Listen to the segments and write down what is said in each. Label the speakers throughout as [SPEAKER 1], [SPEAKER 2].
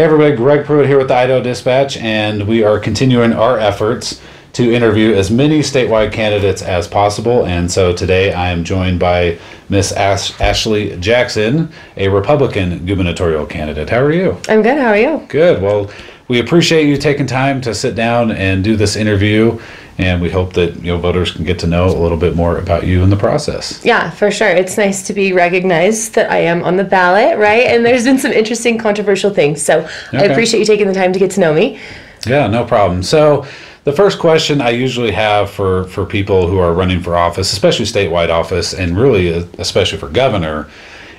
[SPEAKER 1] Hey everybody, Greg Pruitt here with the Idaho Dispatch, and we are continuing our efforts to interview as many statewide candidates as possible. And so today I am joined by Miss Ash- Ashley Jackson, a Republican gubernatorial candidate. How are you?
[SPEAKER 2] I'm good. How are you?
[SPEAKER 1] Good. Well, we appreciate you taking time to sit down and do this interview, and we hope that you know voters can get to know a little bit more about you in the process.
[SPEAKER 2] Yeah, for sure. It's nice to be recognized that I am on the ballot, right? And there's been some interesting, controversial things. So I appreciate you taking the time to get to know me.
[SPEAKER 1] Yeah, no problem. So, the first question I usually have for for people who are running for office, especially statewide office, and really uh, especially for governor,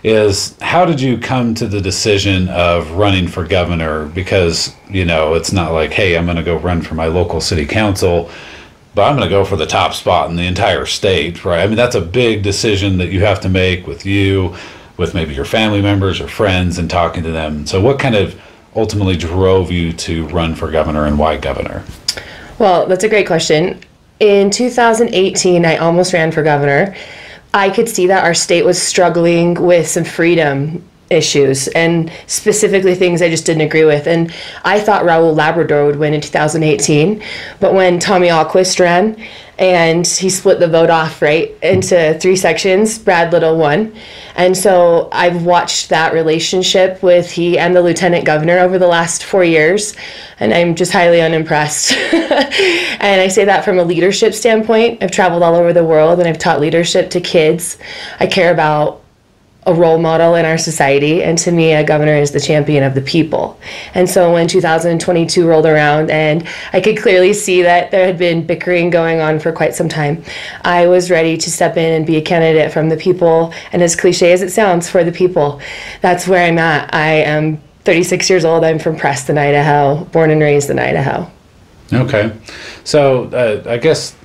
[SPEAKER 1] is how did you come to the decision of running for governor? Because you know it's not like, hey, I'm going to go run for my local city council. But I'm going to go for the top spot in the entire state, right? I mean, that's a big decision that you have to make with you, with maybe your family members or friends, and talking to them. So, what kind of ultimately drove you to run for governor and why governor?
[SPEAKER 2] Well, that's a great question. In 2018, I almost ran for governor. I could see that our state was struggling with some freedom issues and specifically things I just didn't agree with. And I thought Raul Labrador would win in 2018, but when Tommy Ahlquist ran and he split the vote off right into three sections, Brad Little won. And so I've watched that relationship with he and the lieutenant governor over the last four years, and I'm just highly unimpressed. and I say that from a leadership standpoint. I've traveled all over the world and I've taught leadership to kids. I care about a role model in our society and to me a governor is the champion of the people. And so when 2022 rolled around and i could clearly see that there had been bickering going on for quite some time i was ready to step in and be a candidate from the people. And as cliche as it sounds for the people. That's where i'm at. I am 36 years old. I'm from preston idaho born and raised in idaho.
[SPEAKER 1] Okay, so uh, I guess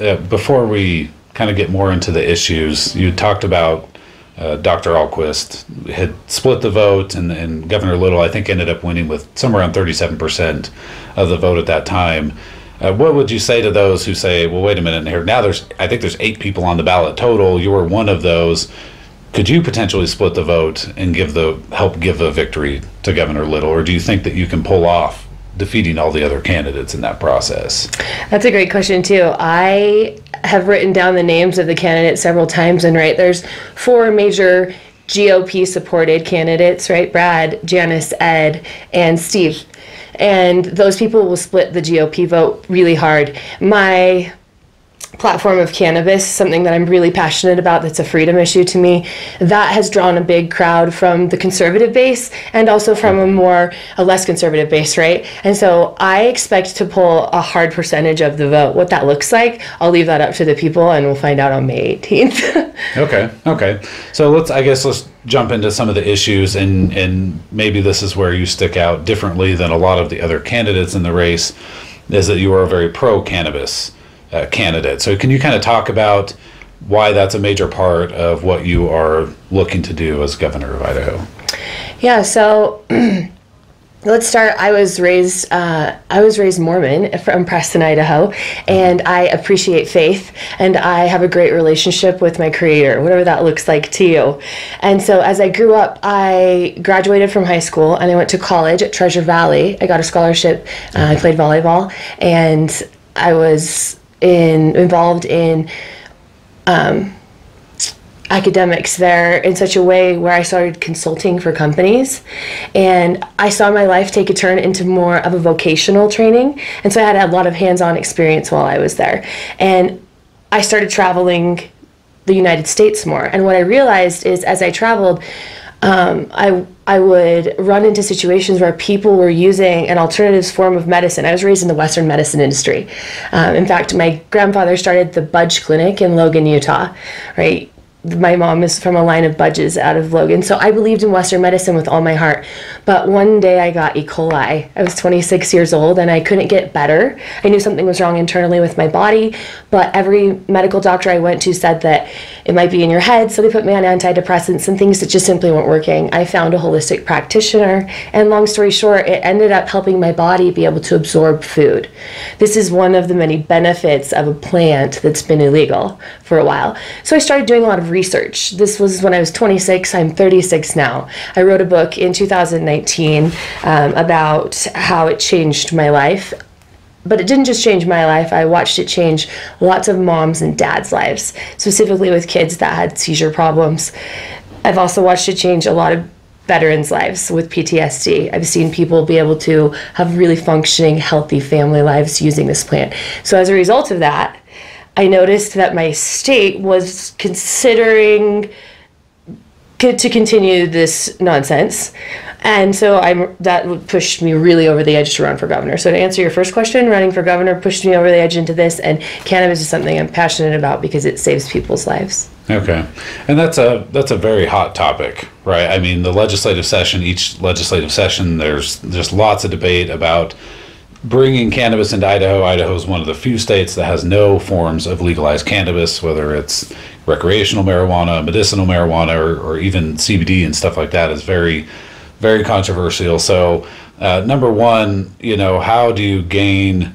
[SPEAKER 1] uh, before we kind of get more into the issues, you talked about uh, Dr. Ahlquist had split the vote, and, and Governor Little, I think, ended up winning with somewhere around 37% of the vote at that time. Uh, what would you say to those who say, well, wait a minute here, now there's, I think there's eight people on the ballot total, you were one of those. Could you potentially split the vote and give the help give a victory to Governor Little, or do you think that you can pull off defeating all the other candidates in that process?
[SPEAKER 2] That's a great question too. I have written down the names of the candidates several times, and right there's four major GOP supported candidates, right? Brad, Janice, Ed, and Steve. And those people will split the GOP vote really hard. My platform of cannabis, something that I'm really passionate about, that's a freedom issue to me, that has drawn a big crowd from the conservative base and also from a more, a less conservative base, right? And so I expect to pull a hard percentage of the vote. What that looks like, I'll leave that up to the people and we'll find out on May 18th.
[SPEAKER 1] Okay, okay. So let's, I guess, let's jump into some of the issues, and and maybe this is where you stick out differently than a lot of the other candidates in the race, is that you are a very pro cannabis uh, candidate. So can you kind of talk about why that's a major part of what you are looking to do as governor of Idaho?
[SPEAKER 2] Yeah, so let's start. I was raised uh, I was raised Mormon from Preston, Idaho, and I appreciate faith, and I have a great relationship with my Creator, whatever that looks like to you. And so as I grew up, I graduated from high school and I went to college at Treasure Valley. I got a scholarship. Uh, I played volleyball, and I was in involved in um, academics there in such a way where I started consulting for companies. And I saw my life take a turn into more of a vocational training. And so I had a lot of hands-on experience while I was there. And I started traveling the United States more. And what I realized is as I traveled um, I I would run into situations where people were using an alternative form of medicine. I was raised in the Western medicine industry. Um, in fact, my grandfather started the Budge Clinic in Logan, Utah. Right, my mom is from a line of Budges out of Logan, so I believed in Western medicine with all my heart. But one day I got E. coli. I was 26 years old and I couldn't get better. I knew something was wrong internally with my body, but every medical doctor I went to said that it might be in your head, so they put me on antidepressants and things that just simply weren't working. I found a holistic practitioner, and long story short, it ended up helping my body be able to absorb food. This is one of the many benefits of a plant that's been illegal for a while. So I started doing a lot of research. This was when I was 26. I'm 36 now. I wrote a book in 2019 um, about how it changed my life. But it didn't just change my life. I watched it change lots of moms and dads' lives, specifically with kids that had seizure problems. I've also watched it change a lot of veterans' lives with PTSD. I've seen people be able to have really functioning, healthy family lives using this plant. So, as a result of that, I noticed that my state was considering to continue this nonsense. And so I'm that pushed me really over the edge to run for governor. So to answer your first question, running for governor pushed me over the edge into this and cannabis is something I'm passionate about because it saves people's lives.
[SPEAKER 1] Okay. And that's a that's a very hot topic, right? I mean, the legislative session, each legislative session there's there's lots of debate about bringing cannabis into Idaho. Idaho is one of the few states that has no forms of legalized cannabis, whether it's recreational marijuana, medicinal marijuana, or, or even CBD and stuff like that is very, very controversial. So, uh, number one, you know, how do you gain,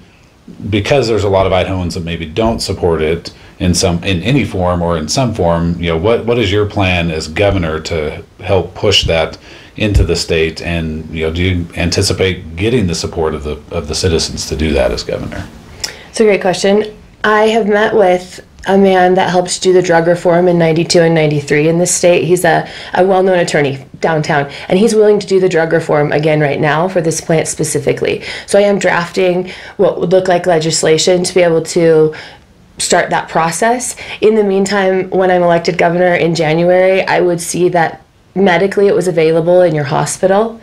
[SPEAKER 1] because there's a lot of Idahoans that maybe don't support it in some, in any form or in some form, you know, what, what is your plan as governor to help push that into the state? And, you know, do you anticipate getting the support of the, of the citizens to do that as governor?
[SPEAKER 2] It's a great question. I have met with a man that helped do the drug reform in 92 and 93 in this state. He's a, a well known attorney downtown, and he's willing to do the drug reform again right now for this plant specifically. So I am drafting what would look like legislation to be able to start that process. In the meantime, when I'm elected governor in January, I would see that medically it was available in your hospital.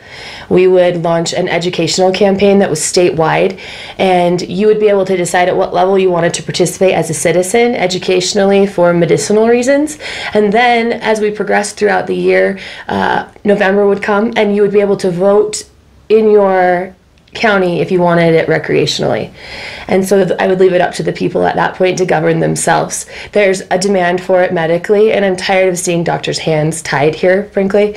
[SPEAKER 2] We would launch an educational campaign that was statewide, and you would be able to decide at what level you wanted to participate as a citizen educationally for medicinal reasons. And then as we progressed throughout the year, uh, November would come, and you would be able to vote in your county if you wanted it recreationally. And so I would leave it up to the people at that point to govern themselves. There's a demand for it medically, and I'm tired of seeing doctors' hands tied here, frankly,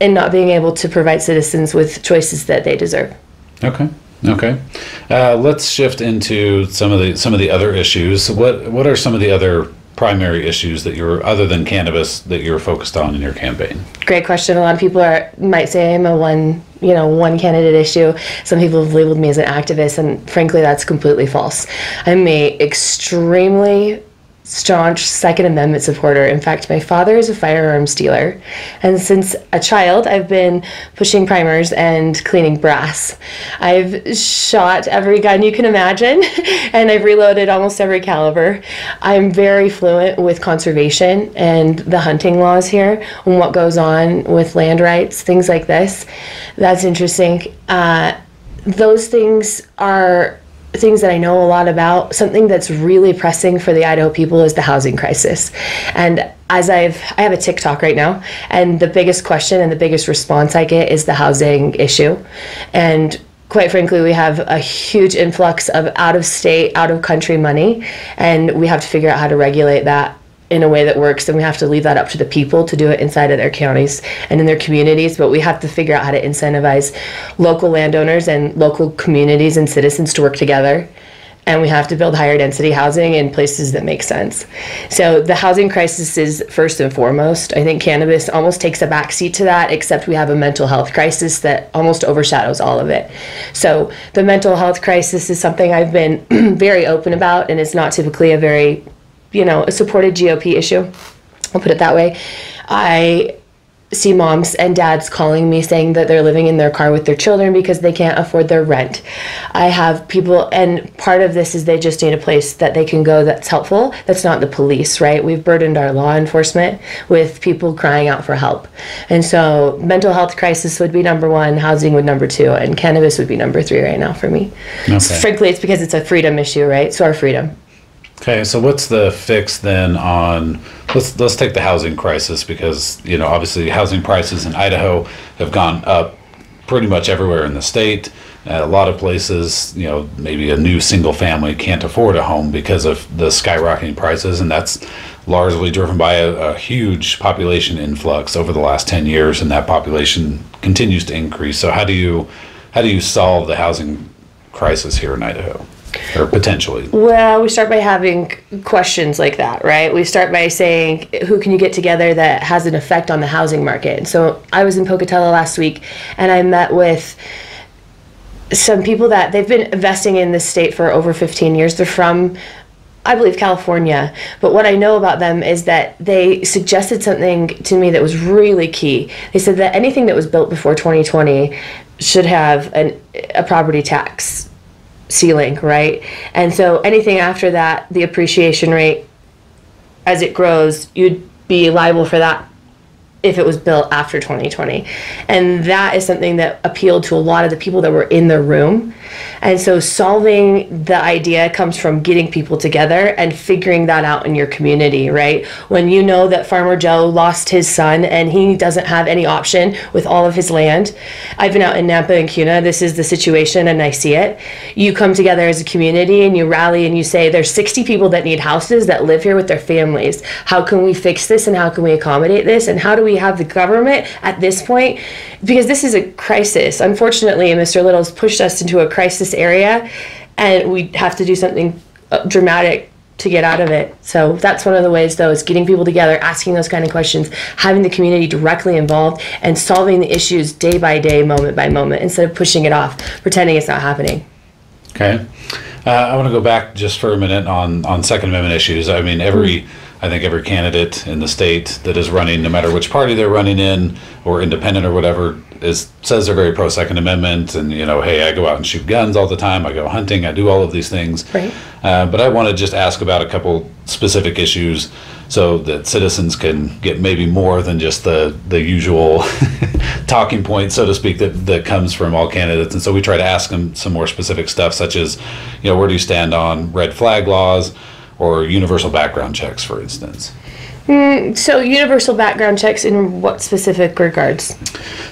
[SPEAKER 2] and not being able to provide citizens with choices that they deserve.
[SPEAKER 1] Okay. Okay, uh, let's shift into some of the some of the other issues. What what are some of the other primary issues that you're other than cannabis that you're focused on in your campaign?
[SPEAKER 2] Great question. A lot of people are might say I'm a one you know one candidate issue. Some people have labeled me as an activist, and frankly, that's completely false. I'm a extremely staunch Second Amendment supporter. In fact, my father is a firearms dealer, and since a child, I've been pushing primers and cleaning brass. I've shot every gun you can imagine, and I've reloaded almost every caliber. I'm very fluent with conservation and the hunting laws here, and what goes on with land rights, things like this. That's interesting. Uh, those things are things that I know a lot about, something that's really pressing for the Idaho people is the housing crisis. And as I've I have a TikTok right now, and the biggest question and the biggest response I get is the housing issue. And quite frankly, we have a huge influx of out of state, out of country money, and we have to figure out how to regulate that in a way that works, then we have to leave that up to the people to do it inside of their counties and in their communities. But we have to figure out how to incentivize local landowners and local communities and citizens to work together. And we have to build higher density housing in places that make sense. So the housing crisis is first and foremost. I think cannabis almost takes a backseat to that, except we have a mental health crisis that almost overshadows all of it. So the mental health crisis is something I've been very open about, and it's not typically a very you know, a supported GOP issue. I'll put it that way. I see moms and dads calling me saying that they're living in their car with their children because they can't afford their rent. I have people, and part of this is they just need a place that they can go that's helpful. That's not the police, right? We've burdened our law enforcement with people crying out for help. And so mental health crisis would be number one, housing would number two, and cannabis would be number three right now for me. Okay. Frankly, it's because it's a freedom issue, right? So our freedom.
[SPEAKER 1] Okay, so what's the fix then on let's let's take the housing crisis because you know obviously housing prices in Idaho have gone up pretty much everywhere in the state. At a lot of places, you know, maybe a new single family can't afford a home because of the skyrocketing prices, and that's largely driven by a, a huge population influx over the last ten years, and that population continues to increase. So how do you how do you solve the housing crisis here in Idaho? Or potentially?
[SPEAKER 2] Well, we start by having questions like that, right? We start by saying, who can you get together that has an effect on the housing market? So I was in Pocatello last week and I met with some people that they've been investing in this state for over 15 years. They're from, I believe, California. But what I know about them is that they suggested something to me that was really key. They said that anything that was built before 2020 should have an, a property tax ceiling, right? And so anything after that, the appreciation rate as it grows, you'd be liable for that if it was built after 2020. And that is something that appealed to a lot of the people that were in the room. And so solving the idea comes from getting people together and figuring that out in your community, right? When you know that Farmer Joe lost his son and he doesn't have any option with all of his land. I've been out in Nampa and Kuna. This is the situation and I see it. You come together as a community and you rally and you say there's 60 people that need houses that live here with their families. How can we fix this and how can we accommodate this and how do we have the government at this point because this is a crisis. Unfortunately, Mr. Little's pushed us into a crisis area, and we have to do something uh, dramatic to get out of it. So that's one of the ways, though, is getting people together, asking those kind of questions, having the community directly involved, and solving the issues day by day, moment by moment, instead of pushing it off, pretending it's not happening.
[SPEAKER 1] Okay. Uh, I want to go back just for a minute on, on Second Amendment issues. I mean, every. Mm-hmm I think every candidate in the state that is running, no matter which party they're running in or independent or whatever, is says they're very pro Second Amendment and you know, hey, I go out and shoot guns all the time. I go hunting. I do all of these things.
[SPEAKER 2] Right.
[SPEAKER 1] Uh, but I want to just ask about a couple specific issues so that citizens can get maybe more than just the the usual talking point, so to speak, that that comes from all candidates. And so we try to ask them some more specific stuff, such as, you know, where do you stand on red flag laws? Or universal background checks, for instance?
[SPEAKER 2] Mm, so, universal background checks in what specific regards?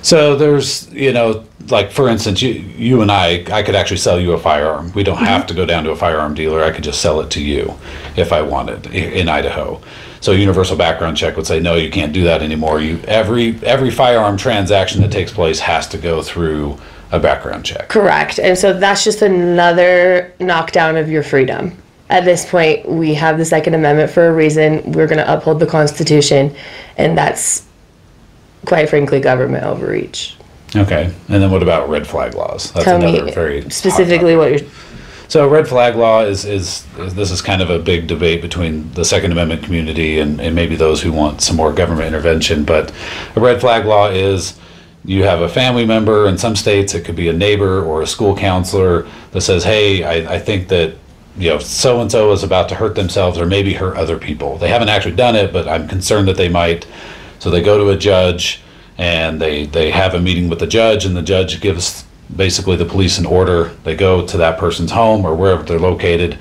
[SPEAKER 1] So, there's, you know, like for instance, you, you and I, I could actually sell you a firearm. We don't mm-hmm. have to go down to a firearm dealer. I could just sell it to you if I wanted in Idaho. So universal background check would say no, you can't do that anymore. You every every firearm transaction that takes place has to go through a background check.
[SPEAKER 2] Correct. And so that's just another knockdown of your freedom at this point, we have the Second Amendment for a reason. We're going to uphold the Constitution, and that's quite frankly government overreach.
[SPEAKER 1] Okay, and then what about red flag laws?
[SPEAKER 2] That's Tell another me very specifically what you're.
[SPEAKER 1] So red flag law is, is, is this is kind of a big debate between the Second Amendment community and, and maybe those who want some more government intervention. But a red flag law is you have a family member in some states it could be a neighbor or a school counselor that says hey I, I think that you know, so and so is about to hurt themselves or maybe hurt other people. They haven't actually done it, but I'm concerned that they might. So they go to a judge and they, they have a meeting with the judge, and the judge gives basically the police an order. They go to that person's home or wherever they're located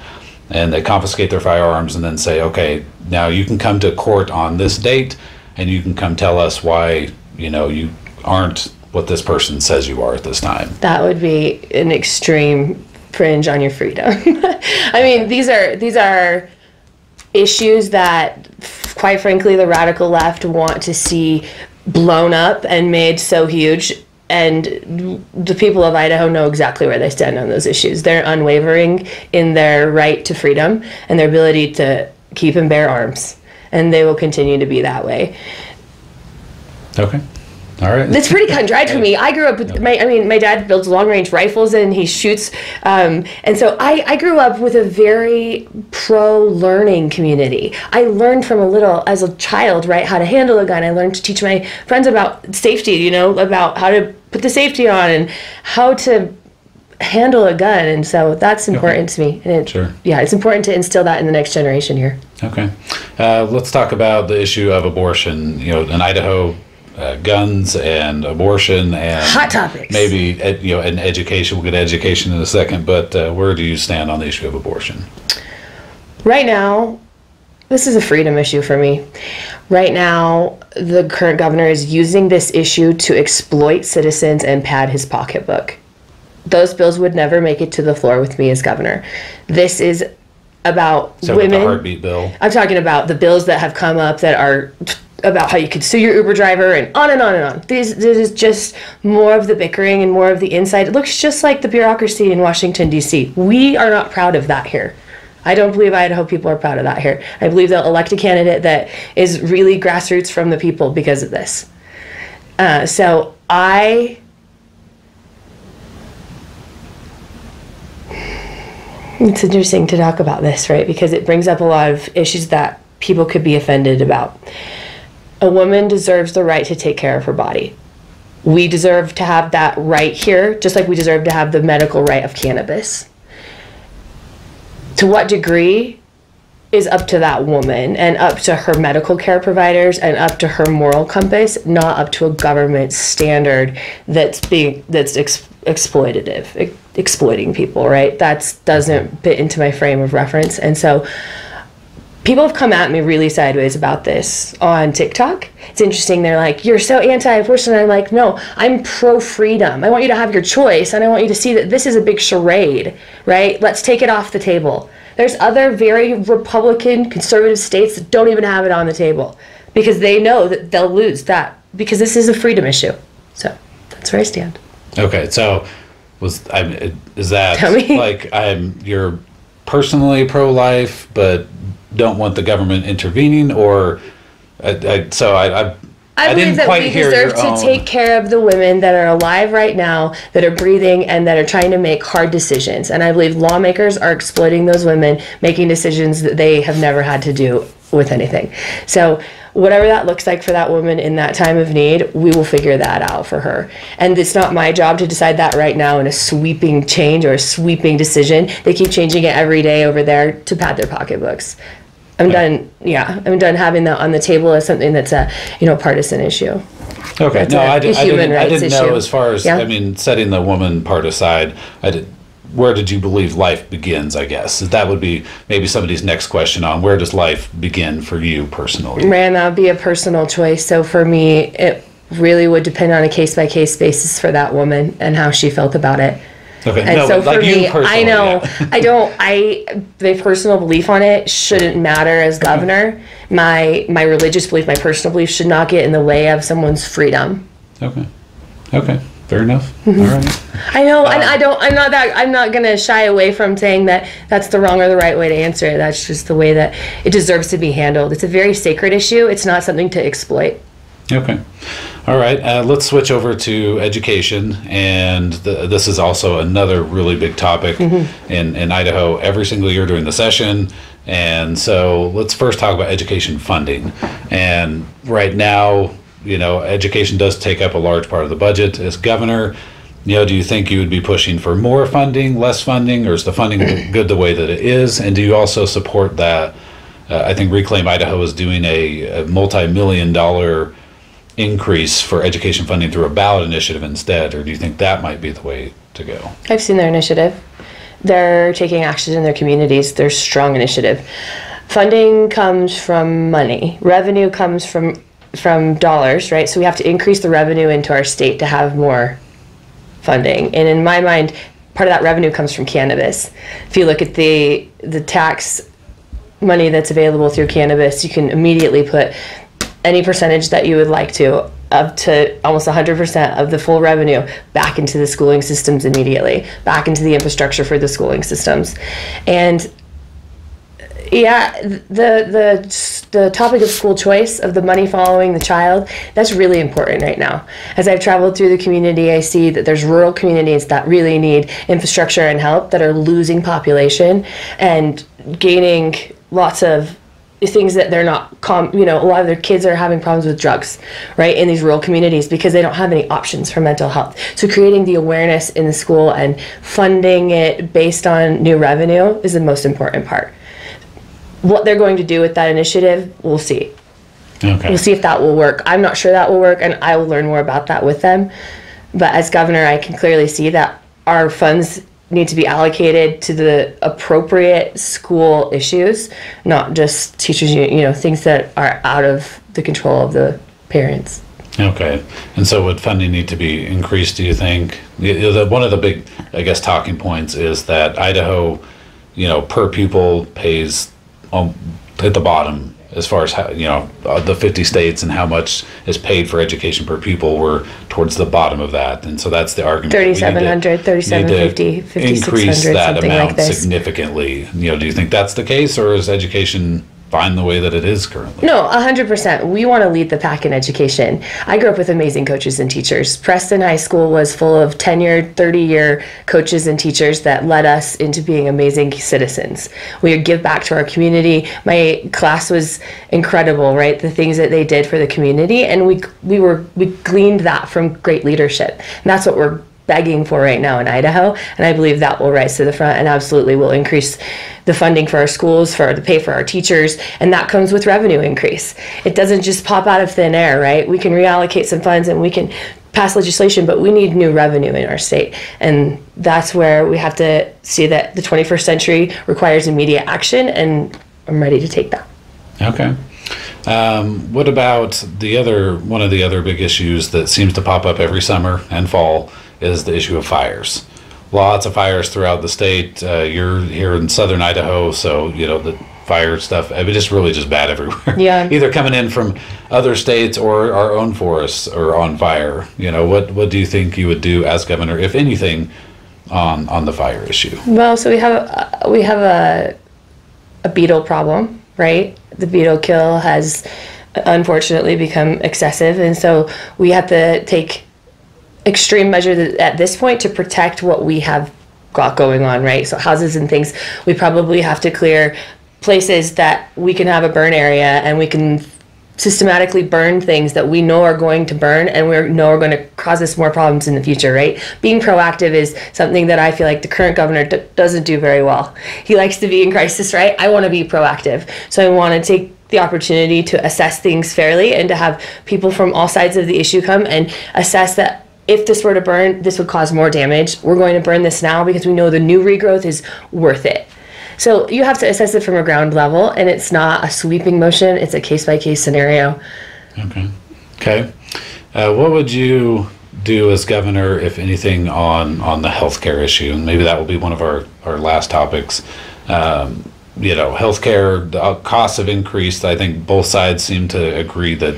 [SPEAKER 1] and they confiscate their firearms and then say, okay, now you can come to court on this date and you can come tell us why, you know, you aren't what this person says you are at this time.
[SPEAKER 2] That would be an extreme fringe on your freedom. I mean, these are these are issues that, quite frankly, the radical left want to see blown up and made so huge. And the people of Idaho know exactly where they stand on those issues. They're unwavering in their right to freedom and their ability to keep and bear arms. And they will continue to be that way.
[SPEAKER 1] Okay. All right.
[SPEAKER 2] That's pretty cut and dried for me. I grew up with my, I mean, my dad builds long range rifles and he shoots. Um, and so I, I grew up with a very pro learning community. I learned from a little, as a child, right, how to handle a gun. I learned to teach my friends about safety, you know, about how to put the safety on and how to handle a gun. And so that's important okay. to me. And it,
[SPEAKER 1] sure.
[SPEAKER 2] Yeah, it's important to instill that in the next generation here.
[SPEAKER 1] Okay. Uh, let's talk about the issue of abortion. You know, in Idaho, uh, guns and abortion and
[SPEAKER 2] hot topics.
[SPEAKER 1] Maybe you know, and education. We'll get education in a second, but uh, where do you stand on the issue of abortion?
[SPEAKER 2] Right now, this is a freedom issue for me. Right now, the current governor is using this issue to exploit citizens and pad his pocketbook. Those bills would never make it to the floor with me as governor. This is about women.
[SPEAKER 1] the heartbeat bill.
[SPEAKER 2] I'm talking about the bills that have come up that are about how you could sue your Uber driver and on and on and on. These this is just more of the bickering and more of the inside. It looks just like the bureaucracy in Washington D.C. We are not proud of that here. I don't believe Idaho people are proud of that here. I believe they'll elect a candidate that is really grassroots from the people because of this. Uh, so I It's interesting to talk about this, right? Because it brings up a lot of issues that people could be offended about. A woman deserves the right to take care of her body. We deserve to have that right here, just like we deserve to have the medical right of cannabis. To what degree is up to that woman and up to her medical care providers and up to her moral compass, not up to a government standard that's being that's ex- exploitative, ex- exploiting people. Right? That doesn't fit into my frame of reference, and so people have come at me really sideways about this on TikTok. It's interesting. They're like, "You're so anti-abortion." I'm like, "No, I'm pro-freedom. I want you to have your choice, and I want you to see that this is a big charade. Right? Let's take it off the table." There's other very Republican, conservative states that don't even have it on the table because they know that they'll lose that because this is a freedom issue. So that's where I stand.
[SPEAKER 1] Okay, so was I is that like I'm you're personally pro-life but don't want the government intervening or I, I, so I I,
[SPEAKER 2] I, believe that we deserve to take care of the women that are alive right now, that are breathing, and that are trying to make hard decisions. And I believe lawmakers are exploiting those women, making decisions that they have never had to do with anything. So, whatever that looks like for that woman in that time of need, we will figure that out for her. And it's not my job to decide that right now in a sweeping change or a sweeping decision. They keep changing it every day over there to pad their pocketbooks. I'm done. Yeah, I'm done having that on the table as something that's a you know partisan issue.
[SPEAKER 1] Okay,
[SPEAKER 2] That's
[SPEAKER 1] no,
[SPEAKER 2] a-
[SPEAKER 1] I, did,
[SPEAKER 2] a
[SPEAKER 1] I
[SPEAKER 2] human
[SPEAKER 1] didn't. I didn't know
[SPEAKER 2] issue.
[SPEAKER 1] as far as
[SPEAKER 2] Yeah.
[SPEAKER 1] I mean, setting the woman part aside. I did. Where did you believe life begins? I guess that would be maybe somebody's next question on where does life begin for you personally.
[SPEAKER 2] Man, that would be a personal choice. So for me, it really would depend on a case by case basis for that woman and how she felt about it.
[SPEAKER 1] Okay,
[SPEAKER 2] And
[SPEAKER 1] no,
[SPEAKER 2] so
[SPEAKER 1] like
[SPEAKER 2] for me, I know
[SPEAKER 1] yeah.
[SPEAKER 2] I don't I the personal belief on it shouldn't matter as governor. My my religious belief, my personal belief should not get in the way of someone's freedom.
[SPEAKER 1] Okay, okay, fair enough.
[SPEAKER 2] Mm-hmm.
[SPEAKER 1] All right.
[SPEAKER 2] I know, and I don't. I'm not that. I'm not gonna shy away from saying that that's the wrong or the right way to answer it. That's just the way that it deserves to be handled. It's a very sacred issue. It's not something to exploit.
[SPEAKER 1] Okay. All right. Uh, let's switch over to education. And the, this is also another really big topic in, in Idaho every single year during the session. And so let's first talk about education funding. And right now, you know, education does take up a large part of the budget. As governor, you know, do you think you would be pushing for more funding, less funding, or is the funding good the way that it is? And do you also support that? Uh, I think Reclaim Idaho is doing a, a multi-million dollar increase for education funding through a ballot initiative instead, or do you think that might be the way to go?
[SPEAKER 2] I've seen their initiative. They're taking action in their communities. They're strong initiative. Funding comes from money. Revenue comes from from dollars, right? So we have to increase the revenue into our state to have more funding. And in my mind, part of that revenue comes from cannabis. If you look at the the tax money that's available through cannabis, you can immediately put any percentage that you would like to up to almost 100% of the full revenue back into the schooling systems immediately back into the infrastructure for the schooling systems and yeah the the the topic of school choice of the money following the child that's really important right now. As i've traveled through the community i see that there's rural communities that really need infrastructure and help that are losing population and gaining lots of things that they're not com- you know a lot of their kids are having problems with drugs right in these rural communities because they don't have any options for mental health. So creating the awareness in the school and funding it based on new revenue is the most important part what they're going to do with that initiative we'll see
[SPEAKER 1] Okay.
[SPEAKER 2] we'll see if that will work i'm not sure that will work and i will learn more about that with them but as governor i can clearly see that our funds need to be allocated to the appropriate school issues not just teachers you know things that are out of the control of the parents
[SPEAKER 1] Okay. And so would funding need to be increased, do you think? One of the big, I guess, talking points is that Idaho you know, per pupil pays um, at the bottom as far as how, you know, uh, the 50 states and how much is paid for education per pupil, we're towards the bottom of that. And so that's the argument. We need to-
[SPEAKER 2] 3,700, 3,750,
[SPEAKER 1] need to Increase
[SPEAKER 2] 5,600,
[SPEAKER 1] that
[SPEAKER 2] something like
[SPEAKER 1] amount
[SPEAKER 2] this.
[SPEAKER 1] significantly. You know, do you think that's the case or is education fine the way that it is currently?
[SPEAKER 2] No, 100%. We want to lead the pack in education. I grew up with amazing coaches and teachers. Preston High School was full of tenured, 30 year coaches and teachers that led us into being amazing citizens. We give back to our community. My class was incredible, right? The things that they did for the community. And we, we, were, we gleaned that from great leadership. And that's what we're begging for right now in Idaho, and I believe that will rise to the front and absolutely will increase the funding for our schools, for the pay for our teachers, and that comes with revenue increase. It doesn't just pop out of thin air, right? We can reallocate some funds and we can pass legislation, but we need new revenue in our state, and that's where we have to see that the 21st century requires immediate action, and I'm ready to take that.
[SPEAKER 1] Okay. Um, what about the other one of the other big issues that seems to pop up every summer and fall is the issue of fires. Lots of fires throughout the state. Uh, you're here in southern Idaho, so you know the fire stuff. I mean, it's really just bad everywhere.
[SPEAKER 2] Yeah.
[SPEAKER 1] Either coming in from other states or our own forests are on fire. You know, what what do you think you would do as governor, if anything, on on the fire issue?
[SPEAKER 2] Well, so we have we have a a beetle problem, right? The beetle kill has uh, unfortunately become excessive, and so we have to take extreme measures at this point to protect what we have got going on, right? So houses and things, we probably have to clear places that we can have a burn area and we can systematically burn things that we know are going to burn and we know are going to cause us more problems in the future, right? Being proactive is something that I feel like the current governor doesn't do very well. He likes to be in crisis, right? I want to be proactive. So I want to take the opportunity to assess things fairly and to have people from all sides of the issue come and assess that if this were to burn, this would cause more damage. We're going to burn this now because we know the new regrowth is worth it. So you have to assess it from a ground level, and it's not a sweeping motion, it's a case by case scenario.
[SPEAKER 1] Okay. Okay. Uh, what would you do as governor, if anything, on on the healthcare issue? And maybe that will be one of our our last topics. Um, you know, healthcare the uh, costs have increased. I think both sides seem to agree that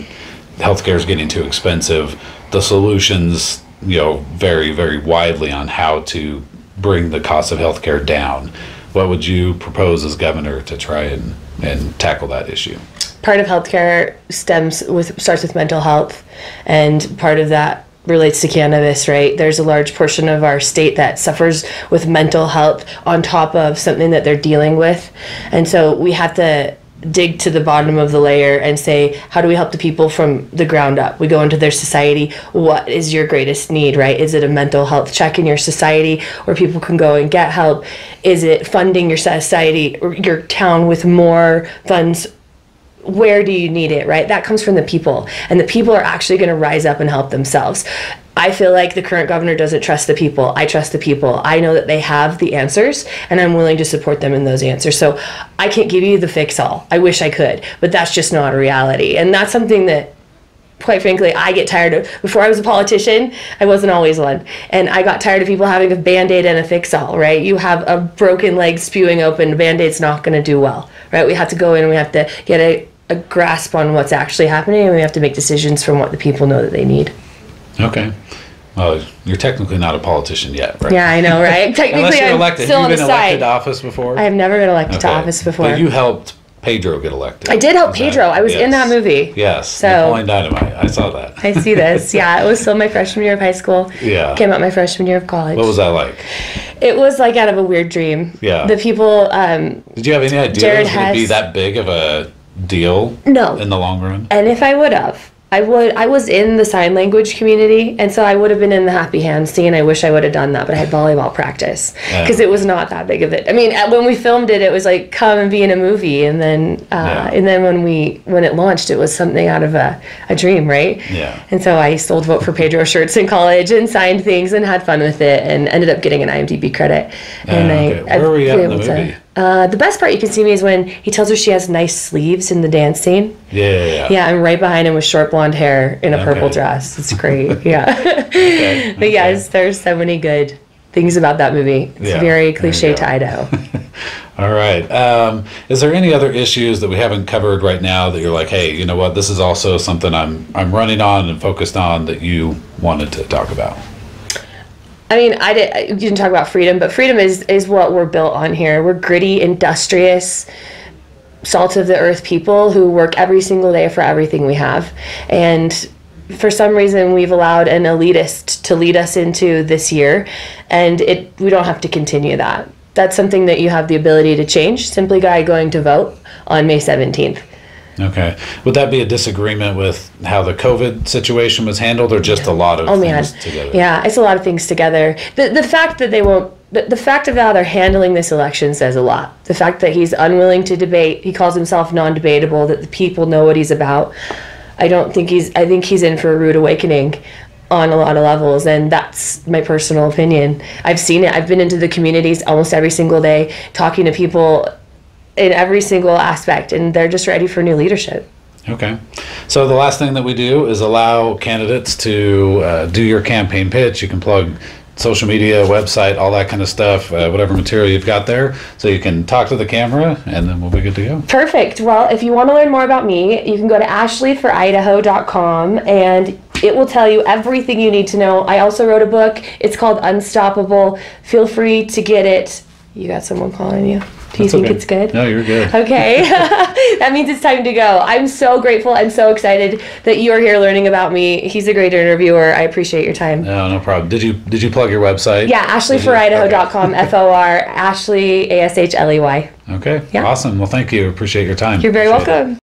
[SPEAKER 1] healthcare is getting too expensive. The solutions, you know, vary very widely on how to bring the cost of healthcare down. What would you propose as governor to try and, and tackle that issue?
[SPEAKER 2] Part of healthcare stems with starts with mental health, and part of that relates to cannabis, right? There's a large portion of our state that suffers with mental health on top of something that they're dealing with. And so we have to dig to the bottom of the layer and say, how do we help the people from the ground up? We go into their society. What is your greatest need, right? Is it a mental health check in your society where people can go and get help? Is it funding your society or your town with more funds where do you need it, right? That comes from the people, and the people are actually going to rise up and help themselves. I feel like the current governor doesn't trust the people. I trust the people. I know that they have the answers, and I'm willing to support them in those answers. So I can't give you the fix all. I wish I could, but that's just not a reality. And that's something that quite frankly, I get tired of. Before I was a politician, I wasn't always one. And I got tired of people having a band aid and a fix all, right? You have a broken leg spewing open, band aid's not going to do well, right? We have to go in and we have to get a, a grasp on what's actually happening and we have to make decisions from what the people know that they need.
[SPEAKER 1] Okay. Well, you're technically not a politician yet, right?
[SPEAKER 2] Yeah, I know, right? Technically,
[SPEAKER 1] Unless you're
[SPEAKER 2] I'm
[SPEAKER 1] elected.
[SPEAKER 2] still
[SPEAKER 1] You've
[SPEAKER 2] on the
[SPEAKER 1] been elected
[SPEAKER 2] side.
[SPEAKER 1] to office before?
[SPEAKER 2] I have never been elected to office before.
[SPEAKER 1] But you helped Pedro get elected.
[SPEAKER 2] I did help
[SPEAKER 1] Is that-
[SPEAKER 2] Pedro. I was in that movie.
[SPEAKER 1] Yes.
[SPEAKER 2] So-
[SPEAKER 1] Napoleon Dynamite. I saw that.
[SPEAKER 2] I see this. Yeah, it was still my freshman year of high school.
[SPEAKER 1] Yeah.
[SPEAKER 2] Came out my freshman year of college.
[SPEAKER 1] What was that like?
[SPEAKER 2] It was like out of a weird dream.
[SPEAKER 1] Yeah.
[SPEAKER 2] The people, um,
[SPEAKER 1] Did you have any idea
[SPEAKER 2] Jared
[SPEAKER 1] it was going to be that big of a deal
[SPEAKER 2] No.
[SPEAKER 1] in the long run?
[SPEAKER 2] and if I would have, I would. I was in the sign language community, and so I would have been in the happy hands scene. I wish I would have done that, but I had volleyball practice
[SPEAKER 1] Yeah.
[SPEAKER 2] because it was not that big of it. I mean, when we filmed it, it was like come and be in a movie, and then uh,
[SPEAKER 1] Yeah.
[SPEAKER 2] and then when we when it launched, it was something out of a, a dream, right?
[SPEAKER 1] Yeah.
[SPEAKER 2] And so I sold vote for Pedro shirts in college and signed things and had fun with it, and ended up getting an IMDb credit. And
[SPEAKER 1] Ah, okay. Where
[SPEAKER 2] I've
[SPEAKER 1] were we at in the
[SPEAKER 2] able to-
[SPEAKER 1] movie?
[SPEAKER 2] Uh, the best part you can see me is when he tells her she has nice sleeves in the dance scene.
[SPEAKER 1] Yeah, yeah, yeah.
[SPEAKER 2] I'm right behind him with short blonde hair in a purple
[SPEAKER 1] Okay.
[SPEAKER 2] dress. It's great. Yeah.
[SPEAKER 1] Okay,
[SPEAKER 2] but
[SPEAKER 1] okay.
[SPEAKER 2] yes, there's so many good things about that movie. It's
[SPEAKER 1] Yeah,
[SPEAKER 2] very cliche to Idaho.
[SPEAKER 1] All right. Um, is there any other issues that we haven't covered right now that you're like, hey, you know what? This is also something I'm I'm running on and focused on that you wanted to talk about.
[SPEAKER 2] I mean, I, did, I didn't talk about freedom, but freedom is is what we're built on here. We're gritty, industrious, salt of the earth people who work every single day for everything we have, and for some reason we've allowed an elitist to lead us into this year, and it we don't have to continue that. That's something that you have the ability to change simply by going to vote on May seventeenth.
[SPEAKER 1] Okay. Would that be a disagreement with how the COVID situation was handled, or just a lot of
[SPEAKER 2] Oh man,
[SPEAKER 1] things together?
[SPEAKER 2] yeah, it's a lot of things together. The the fact that they won't, the, the fact of how they're handling this election says a lot. The fact that he's unwilling to debate, he calls himself non-debatable, that the people know what he's about. I don't think he's. I think he's in for a rude awakening on a lot of levels, and that's my personal opinion. I've seen it. I've been into the communities almost every single day, talking to people in every single aspect, and they're just ready for new leadership.
[SPEAKER 1] Okay. So the last thing that we do is allow candidates to uh, do your campaign pitch. You can plug social media, website, all that kind of stuff, uh, whatever material you've got there, so you can talk to the camera, and then we'll be good to go.
[SPEAKER 2] Perfect. Well, if you want to learn more about me, you can go to ashleyforidaho.com and it will tell you everything you need to know. I also wrote a book. It's called Unstoppable. Feel free to get it. You got someone calling you. Do you
[SPEAKER 1] That's
[SPEAKER 2] think
[SPEAKER 1] okay.
[SPEAKER 2] it's good?
[SPEAKER 1] No, you're good.
[SPEAKER 2] Okay. that means it's time to go. I'm so grateful and so excited that you're here learning about me. He's a great interviewer. I appreciate your time.
[SPEAKER 1] No, no problem. Did you did you plug your website?
[SPEAKER 2] Yeah, ashleyforidaho.com, F O R, Ashley, A S H L E Y.
[SPEAKER 1] Okay.
[SPEAKER 2] Yeah.
[SPEAKER 1] Awesome. Well, thank you. Appreciate your time.
[SPEAKER 2] You're very
[SPEAKER 1] Appreciate it.
[SPEAKER 2] welcome.